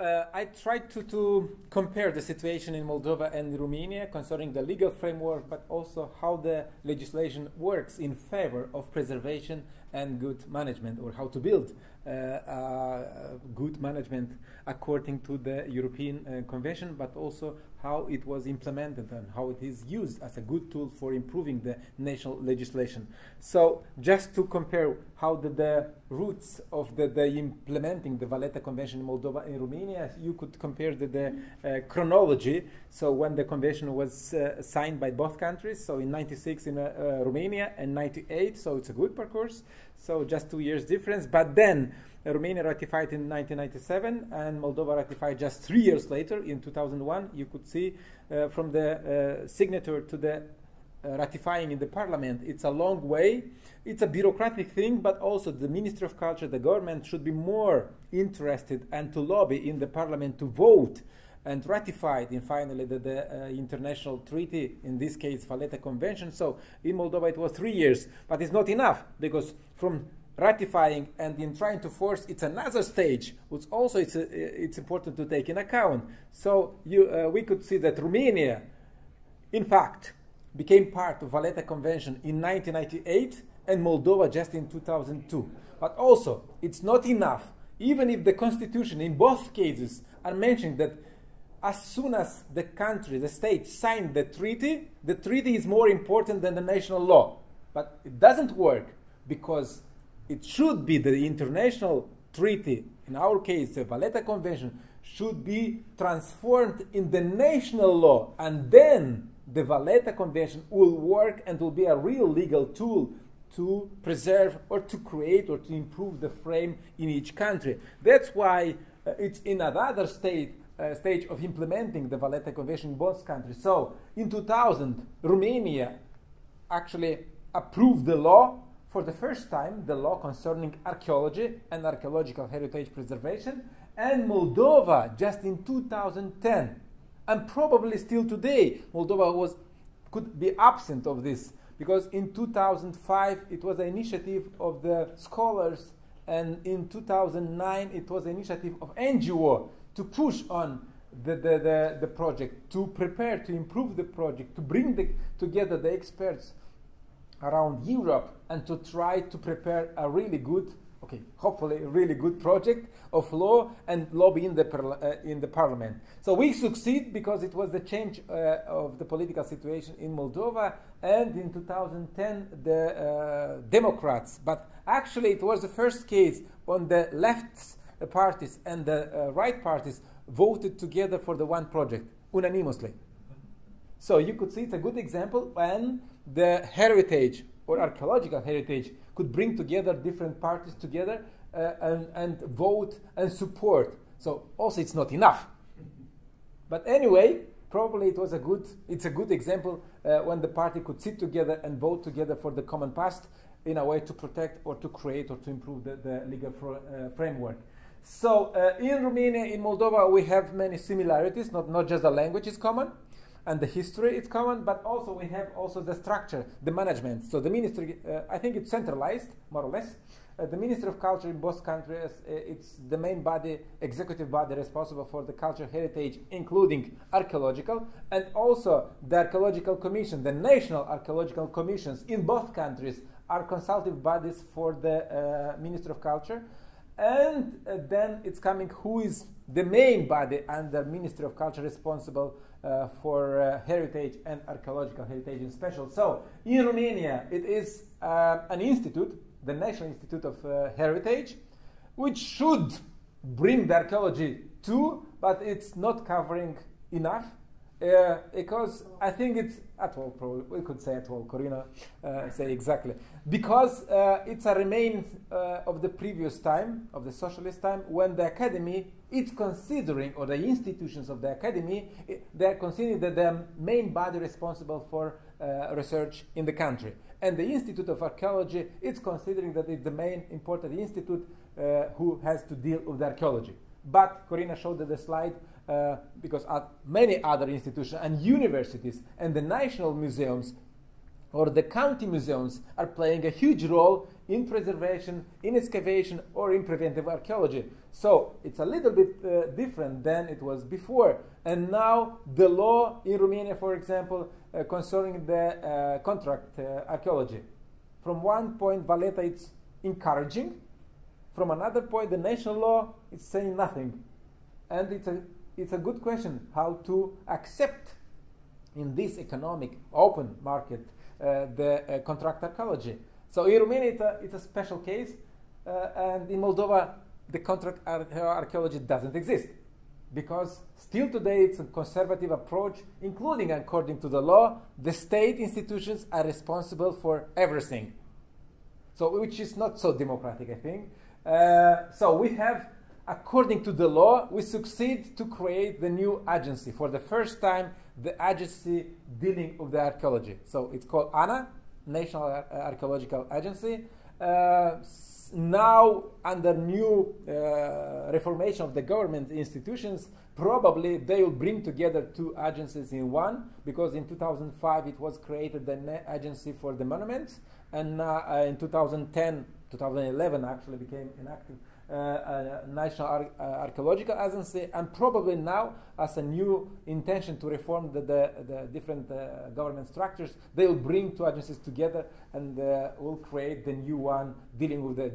uh, I tried to, to compare the situation in Moldova and Romania concerning the legal framework, but also how the legislation works in favor of preservation and good management, or how to build good management according to the European uh, Convention, but also how it was implemented and how it is used as a good tool for improving the national legislation. So, just to compare how the, the roots of the, the, implementing the Valletta Convention in Moldova and Romania, you could compare the, the uh, chronology. So, when the convention was uh, signed by both countries, so in 96 in uh, uh Romania and 98, so it's a good parcours. So, just two years difference. But then, Romania ratified in 1997 and Moldova ratified just three years later in 2001. You could see uh, from the uh, signature to the uh, ratifying in the parliament, it's a long way. It's a bureaucratic thing, but also the Ministry of Culture, the government should be more interested and to lobby in the parliament to vote and ratified in finally the, the uh, international treaty, in this case Valletta Convention. So in Moldova it was three years, but it's not enough because from ratifying and in trying to force it's another stage which also it's, a, it's important to take in account. So you, uh, we could see that romania in fact became part of valletta convention in 1998 and moldova just in 2002 but also it's not enough. Even if the constitution in both cases are mentioning that as soon as the country the state signed the treaty the treaty is more important than the national law but it doesn't work because it should be the international treaty, in our case, the Valletta Convention, should be transformed in the national law, and then the Valletta Convention will work and will be a real legal tool to preserve or to create or to improve the frame in each country. That's why uh, it's in another state uh, stage of implementing the Valletta Convention in both countries. So, in 2000, Romania actually approved the law for the first time the law concerning archaeology and archaeological heritage preservation, and Moldova just in 2010. And probably still today, Moldova was, could be absent of this because in 2005 it was an initiative of the scholars, and in 2009 it was an initiative of NGO to push on the, the, the, the project, to prepare, to improve the project, to bring the, together the experts around Europe and to try to prepare a really good, okay, hopefully a really good project of law and lobby in the, uh, in the parliament. So we succeed because it was the change uh, of the political situation in Moldova and in 2010 the uh, Democrats. But actually it was the first case on the left parties and the uh, right parties voted together for the one project unanimously. So you could see it's a good example when the heritage or archaeological heritage could bring together different parties together uh, and, and vote and support. So also it's not enough. But anyway, probably it was a good, it's a good example uh, when the party could sit together and vote together for the common past in a way to protect or to create or to improve the, the legal fr- uh, framework. So uh, in Romania, in Moldova, we have many similarities, not, not just the language is common, and the history is common, but also we have also the structure, the management. So the ministry, uh, I think it's centralized, more or less. Uh, the Ministry of Culture in both countries, uh, it's the main body, executive body responsible for the cultural heritage, including archaeological, and also the archaeological commission, the national archaeological commissions in both countries are consultative bodies for the uh, Ministry of Culture. And uh, then it's coming who is the main body under Ministry of Culture responsible uh, for uh, heritage and archaeological heritage in special. So in Romania, it is uh, an institute, the National Institute of uh, Heritage, which should bring the archaeology too, but it's not covering enough. Uh, because I think it's at all, probably, we could say at all, Corina uh, say exactly. Because uh, it's a remain uh, of the previous time, of the socialist time, when the academy is considering, or the institutions of the academy, they are considering that the main body responsible for uh, research in the country. And the Institute of Archaeology is considering that it's the main important institute uh, who has to deal with the archaeology. But Corina showed the slide uh, because at many other institutions and universities and the national museums or the county museums are playing a huge role in preservation, in excavation, or in preventive archaeology. So it's a little bit uh, different than it was before. And now the law in Romania, for example, uh, concerning the uh, contract uh, archaeology. From one point, Valletta it's encouraging. From another point, the national law is saying nothing. And it's a, it's a good question how to accept in this economic open market uh, the uh, contract archaeology. So in Romania, it's a, it's a special case, uh, and in Moldova, the contract ar- archaeology doesn't exist because still today it's a conservative approach, including according to the law, the state institutions are responsible for everything. So, which is not so democratic, I think. Uh, so we have, according to the law, we succeed to create the new agency for the first time the agency dealing with the archaeology. So it's called ANA, National Ar- Archaeological Agency. Uh, now, under new uh, reformation of the government institutions, probably they will bring together two agencies in one, because in 2005 it was created the agency for the monuments, and uh, in 2010, 2011 actually became inactive uh, National Ar- uh, Archaeological Agency, and probably now, as a new intention to reform the, the, the different uh, government structures, they will bring two agencies together and will create the new one dealing with the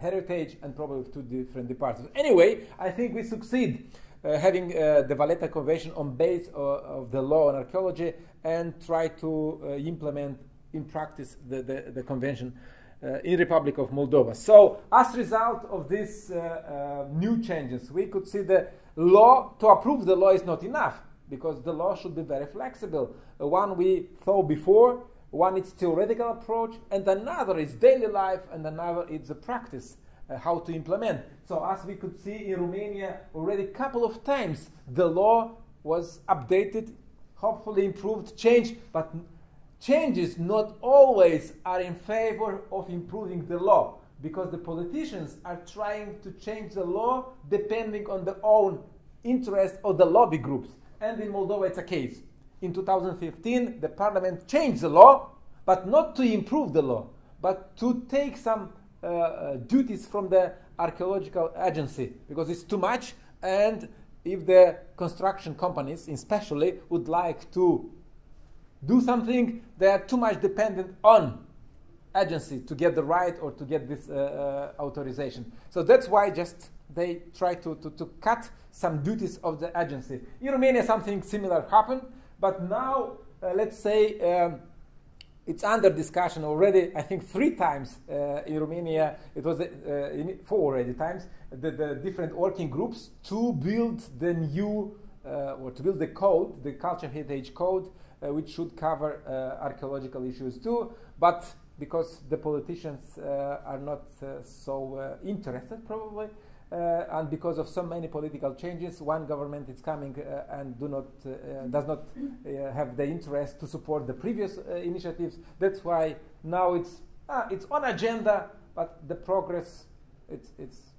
heritage and probably two different departments. Anyway, I think we succeed. Uh, having uh, the Valletta Convention on base of, of, the law on archaeology and try to uh, implement in practice the, the, the convention uh, in Republic of Moldova. So, as a result of these uh, uh, new changes, we could see the law to approve the law is not enough because the law should be very flexible. one we thought before, one is theoretical approach, and another is daily life, and another is the practice. Uh, how to implement. So, as we could see in Romania already a couple of times, the law was updated, hopefully improved, changed, but changes not always are in favor of improving the law because the politicians are trying to change the law depending on their own interest of the lobby groups. And in Moldova, it's a case. In 2015, the parliament changed the law, but not to improve the law, but to take some uh, uh, duties from the archaeological agency because it's too much. And if the construction companies, especially, would like to do something, they are too much dependent on agency to get the right or to get this uh, uh, authorization. So that's why just they try to, to, to, cut some duties of the agency. In Romania, something similar happened, but now, uh, let's say, um, it's under discussion already, I think three times uh, in Romania, it was uh, four already times, the, the, different working groups to build the new, uh, or to build the code, the culture heritage code, uh, which should cover uh, archaeological issues too. But because the politicians uh, are not so interested, probably, uh, and because of so many political changes, one government is coming uh, and do not uh, does not have the interest to support the previous initiatives. That's why now it's ah, it's on agenda, but the progress it's it's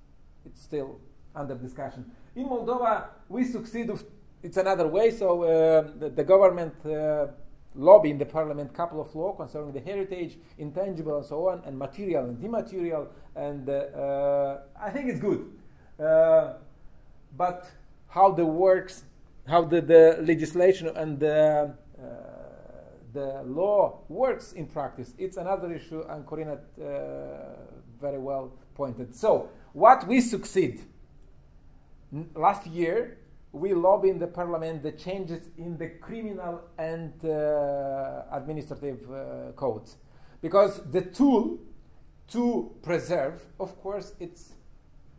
it's still under discussion. In Moldova, we succeed it's another way. So uh, the, the, government uh, lobby in the parliament couple of law concerning the heritage, intangible, and so on, and material and immaterial. And uh, I think it's good. Uh, but how the works, how the, the legislation and the uh, the law works in practice, it's another issue, and Corina uh, very well pointed. So, what we succeed last year we lobby in the parliament the changes in the criminal and uh, administrative uh, codes. Because the tool to preserve of course it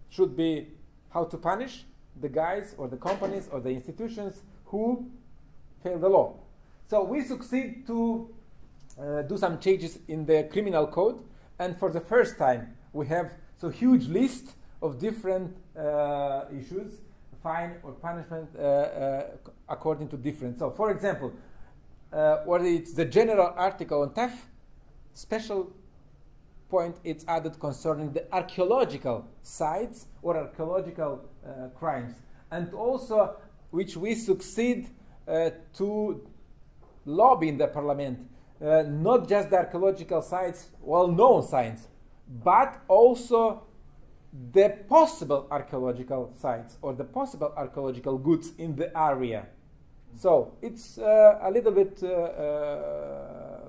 should be how to punish the guys or the companies or the institutions who fail the law. So we succeed to uh, do some changes in the criminal code and for the first time we have so huge list of different uh, issues fine or punishment uh, uh, according to different. So, for example, uh, what it's the general article on theft, special point it's added concerning the archaeological sites or archaeological uh, crimes, and also which we succeed uh, to lobby in the parliament uh, not just the archaeological sites, well known sites, but also the possible archaeological sites or the possible archaeological goods in the area. So it's uh, a little bit uh, uh,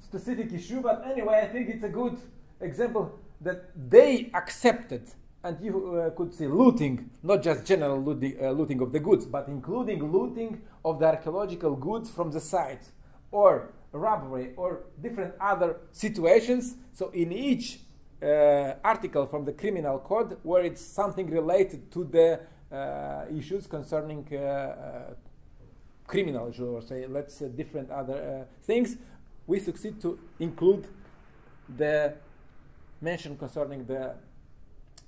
specific issue, but anyway, I think it's a good example that they accepted and you uh, could see looting, not just general looting, uh, looting, of the goods, but including looting of the archaeological goods from the site, or robbery, or different other situations. So in each uh, article from the criminal code, where it's something related to the uh, issues concerning uh, uh, criminal issues, or say, let's say different other things, we succeed to include the mention concerning the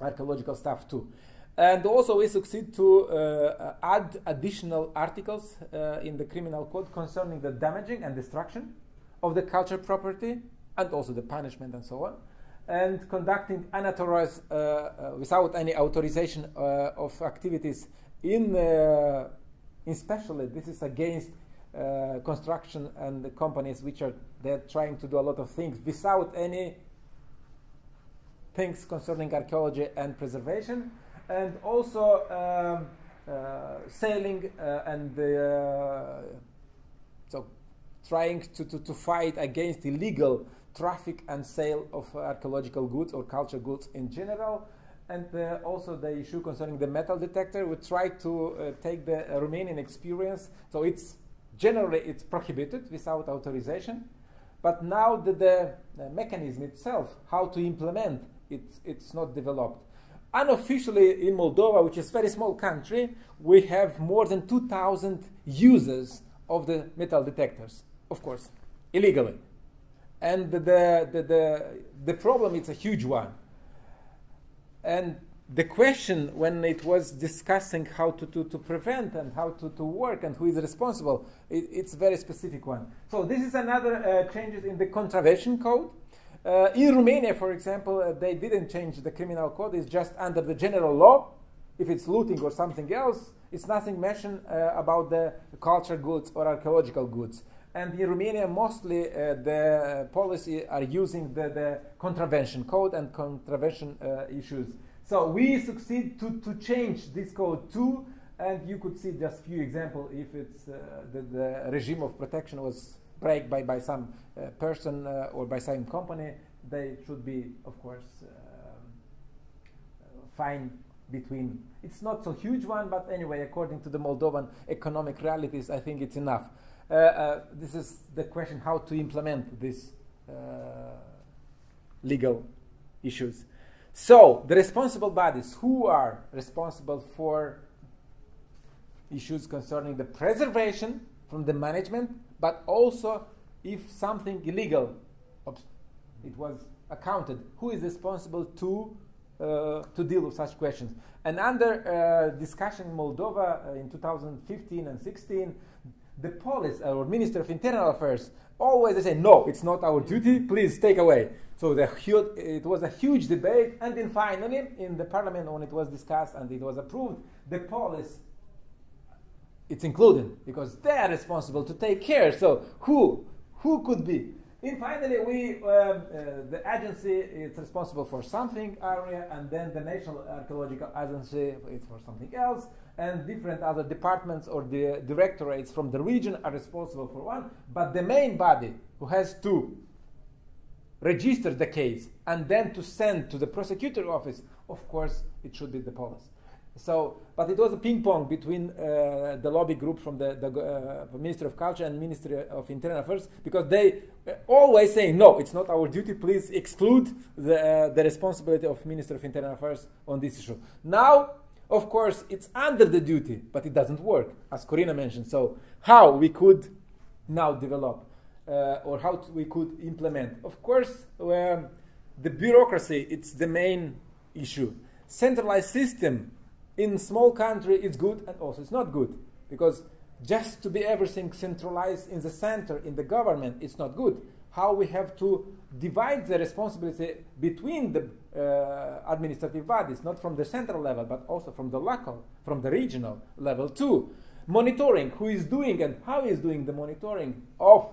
archaeological stuff too. And also, we succeed to uh, add additional articles uh, in the criminal code concerning the damaging and destruction of the cultural property and also the punishment and so on. And conducting unauthorized, uh, uh without any authorization uh, of activities in, uh, especially this is against construction and the companies which are they're trying to do a lot of things without any things concerning archaeology and preservation, and also um, uh, sailing uh, and uh, so trying to, to, to fight against illegal traffic and sale of archaeological goods or cultural goods in general and uh, also the issue concerning the metal detector. We try to uh, take the Romanian experience. So it's generally it's prohibited without authorization, but now the, the, the mechanism itself, how to implement it's, it's not developed. Unofficially in Moldova, which is a very small country, we have more than 2,000 users of the metal detectors, of course, illegally. And the, the, the, the problem is a huge one. And the question when it was discussing how to, to, to prevent and how to, to work and who is responsible, it, it's a very specific one. So this is another uh, changes in the contravention code. Uh, in Romania, for example, uh, they didn't change the criminal code. It's just under the general law. If it's looting or something else, it's nothing mentioned uh, about the culture goods or archaeological goods. And in Romania, mostly uh, the policy are using the, the contravention code and contravention uh, issues. So we succeed to, to change this code too. And you could see just few examples if it's uh, the, the regime of protection was break by, by some uh, person uh, or by some company, they should be, of course, um, fine between. It's not so huge one, but anyway, according to the Moldovan economic realities, I think it's enough. Uh, uh, this is the question how to implement these uh, legal issues. So, the responsible bodies who are responsible for issues concerning the preservation from the management but also if something illegal it was accounted, who is responsible to uh, to deal with such questions? And under uh, discussion in Moldova uh, in 2015 and 16, the police or Minister of Internal Affairs always they say no, it's not our duty. Please take away. So the it was a huge debate, and then finally in the parliament when it was discussed and it was approved, the police it's included because they are responsible to take care. So who who could be? And finally, we um, uh, the agency is responsible for something area, and then the National Archaeological Agency is for something else, and different other departments or the directorates from the region are responsible for one. But the main body who has to register the case and then to send to the prosecutor office, of course, it should be the police. So, but it was a ping pong between uh, the lobby group from the, the uh, Ministry of Culture and Ministry of Internal Affairs because they uh, always say, no, it's not our duty, please exclude the, uh, the responsibility of Ministry of Internal Affairs on this issue. Now, of course, it's under the duty, but it doesn't work, as Corina mentioned. So, how we could now develop uh, or how we could implement? Of course, the bureaucracy, it's the main issue. Centralized system in small country it's good and also it's not good. Because just to be everything centralized in the center in the government it's not good. How we have to divide the responsibility between the uh, administrative bodies not from the central level but also from the local from the regional level too. Monitoring who is doing and how is doing the monitoring of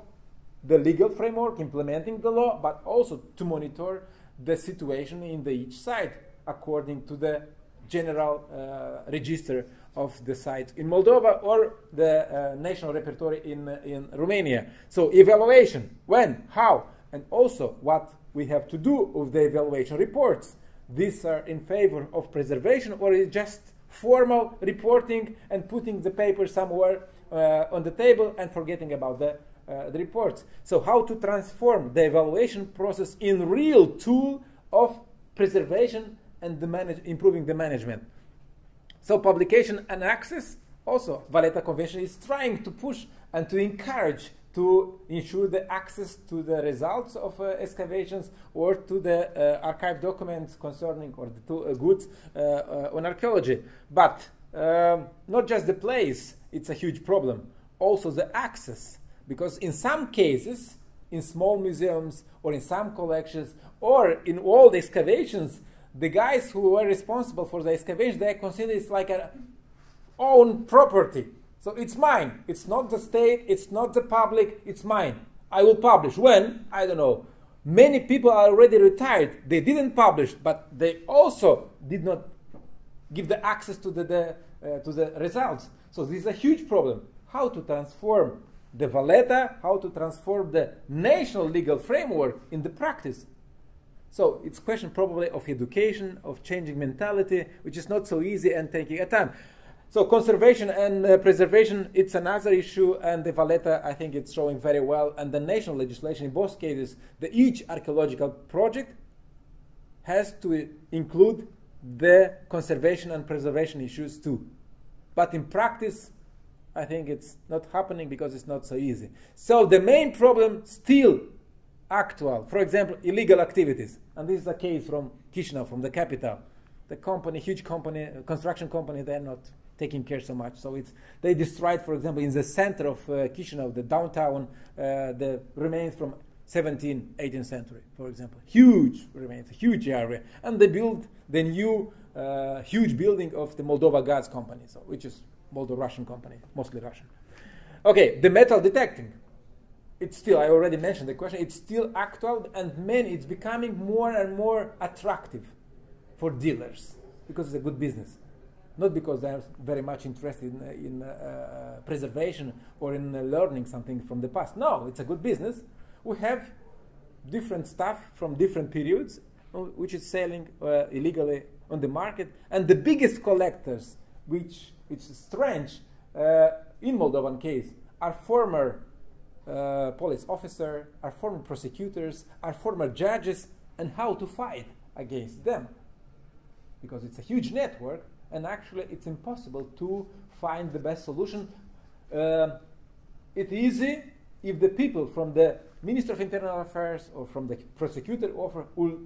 the legal framework implementing the law, but also to monitor the situation in the each side according to the general uh, register of the sites in Moldova or the uh, national repertory in, uh, in Romania. So evaluation, when, how, and also what we have to do with the evaluation reports. These are in favor of preservation or is just formal reporting and putting the paper somewhere uh, on the table and forgetting about the, uh, the reports. So how to transform the evaluation process in real tool of preservation and the manage, improving the management. So publication and access, also Valletta Convention is trying to push and to encourage to ensure the access to the results of uh, excavations or to the uh, archive documents concerning or the uh, goods uh, uh, on archaeology. But um, not just the place, it's a huge problem. Also the access, because in some cases, in small museums or in some collections or in all the excavations, the guys who were responsible for the excavation, they consider it's like a own property. So it's mine. It's not the state, it's not the public, it's mine. I will publish. When? I don't know. Many people are already retired. They didn't publish, but they also did not give the access to the, the uh, to the results. So this is a huge problem. How to transform the Valletta, how to transform the national legal framework in the practice. So it's question probably of education, of changing mentality, which is not so easy and taking a time. So conservation and uh, preservation, it's another issue, and the Valletta, I think it's showing very well, and the national legislation in both cases, the each archaeological project has to include the conservation and preservation issues too. But in practice, I think it's not happening because it's not so easy. So the main problem still actual. For example, illegal activities. And this is a case from Chisinau, from the capital. The company, huge company, construction company, they're not taking care so much. So it's they destroyed, for example, in the center of uh, Chisinau, the downtown, uh, the remains from 17th, 18th century, for example. Huge remains, a huge area. And they built the new uh, huge building of the Moldova Gas Company, so, which is Moldo-Russian company, mostly Russian. Okay, the metal detecting it's still, I already mentioned the question, it's still actual and many, it's becoming more and more attractive for dealers because it's a good business. Not because they're very much interested in, uh, in uh, uh, preservation or in uh, learning something from the past. No, it's a good business. We have different stuff from different periods uh, which is selling uh, illegally on the market. And the biggest collectors, which, which is strange, in Moldovan case, are former uh, police officer, our former prosecutors, our former judges, and how to fight against them. Because it's a huge network, and actually it's impossible to find the best solution. Uh, it's easy if the people from the Minister of Internal Affairs or from the prosecutor offer will,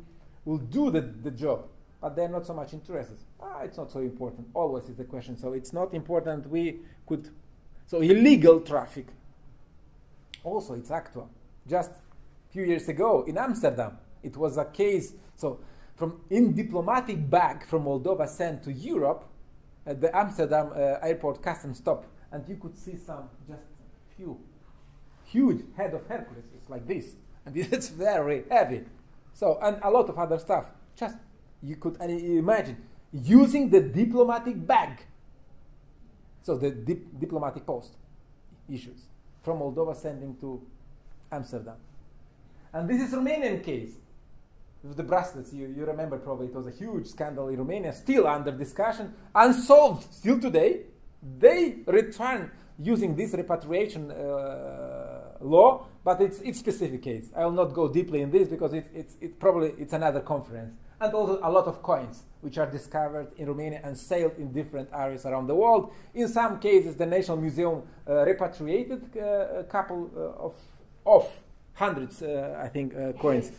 will do the, the job, but they're not so much interested. Ah, it's not so important. Always is the question. So it's not important. We could. So illegal traffic also it's actual. Just a few years ago in Amsterdam, it was a case. So from in diplomatic bag from Moldova sent to Europe, at the Amsterdam uh, airport custom stop, and you could see some just few huge head of Hercules. It's like this, and it's very heavy. So and a lot of other stuff. Just you could imagine using the diplomatic bag. So the dip diplomatic post issues from Moldova sending to Amsterdam. And this is Romanian case. With the bracelets, you, you remember probably it was a huge scandal in Romania, still under discussion, unsolved still today. They return using this repatriation uh, law, but it's it's specific case. I will not go deeply in this because it's it's it probably it's another conference. And also a lot of coins which are discovered in Romania and sailed in different areas around the world. In some cases, the National Museum uh, repatriated uh, a couple uh, of of hundreds, uh, I think, uh, coins.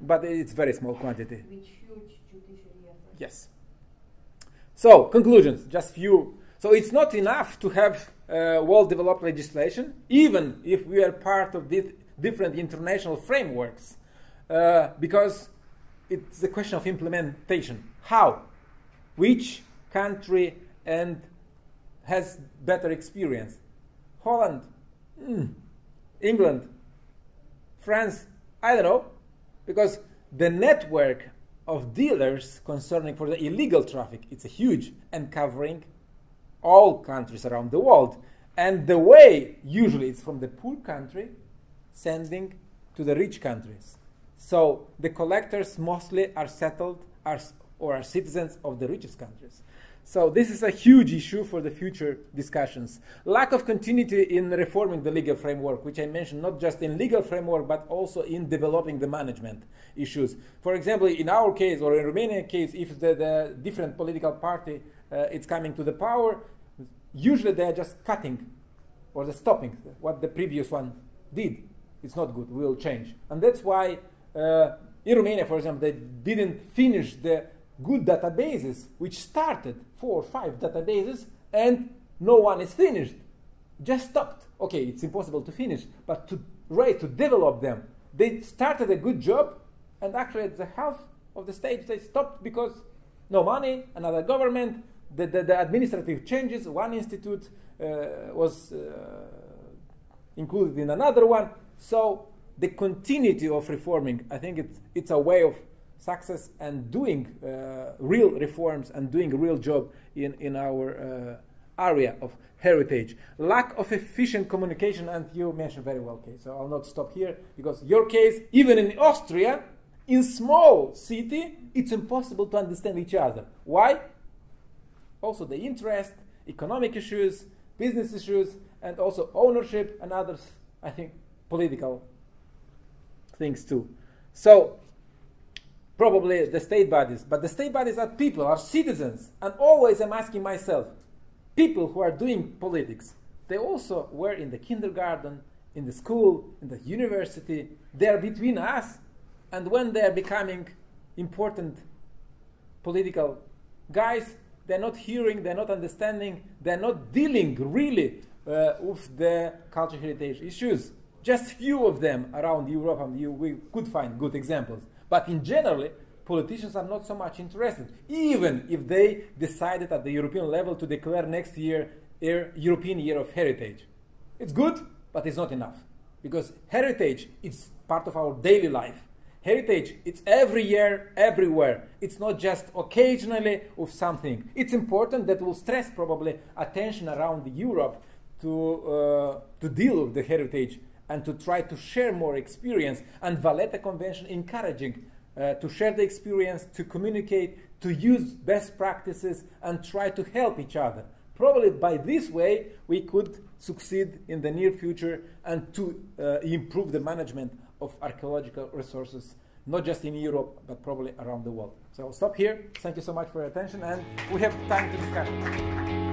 But it's very small quantity. Yes. So conclusions, just few. So it's not enough to have uh, well-developed legislation, even if we are part of different international frameworks, uh, because it's a question of implementation. How? Which country and has better experience? Holland, mm. England, France, I don't know, because the network of dealers concerning for the illegal traffic it's a huge and covering all countries around the world. And the way usually it's from the poor country sending to the rich countries. So the collectors mostly are settled are, or are citizens of the richest countries. So this is a huge issue for the future discussions. Lack of continuity in reforming the legal framework, which I mentioned not just in legal framework but also in developing the management issues. For example, in our case or in Romanian case, if the, the different political party uh, is coming to the power, usually they are just cutting or the stopping what the previous one did. It's not good. We will change, and that's why uh, in Romania, for example, they didn't finish the good databases, which started four or five databases, and no one is finished. Just stopped. Okay, it's impossible to finish, but to raise, to develop them, they started a good job, and actually at the half of the stage they stopped because no money, another government, the, the, the administrative changes, one institute uh, was uh, included in another one. So the continuity of reforming, I think it's, it's a way of success and doing uh, real reforms and doing a real job in, in our uh, area of heritage. Lack of efficient communication, and you mentioned very well, okay, so I'll not stop here because your case, even in Austria, in small city, it's impossible to understand each other. Why? Also the interest, economic issues, business issues, and also ownership and others, I think, political things too. So probably the state bodies, but the state bodies are people, are citizens. And always I'm asking myself, people who are doing politics, they also were in the kindergarten, in the school, in the university, they are between us. And when they are becoming important political guys, they're not hearing, they're not understanding, they're not dealing really uh, with the cultural heritage issues. Just few of them around Europe, and you, we could find good examples. But in general, politicians are not so much interested, even if they decided at the European level to declare next year a European Year of Heritage. It's good, but it's not enough. Because heritage is part of our daily life. Heritage, it's every year, everywhere. It's not just occasionally of something. It's important that will stress probably attention around Europe to, uh, to deal with the heritage and to try to share more experience. And Valletta Convention encouraging uh, to share the experience, to communicate, to use best practices, and try to help each other. Probably by this way, we could succeed in the near future and to uh, improve the management of archaeological resources, not just in Europe, but probably around the world. So I'll stop here. Thank you so much for your attention, and we have time to discuss.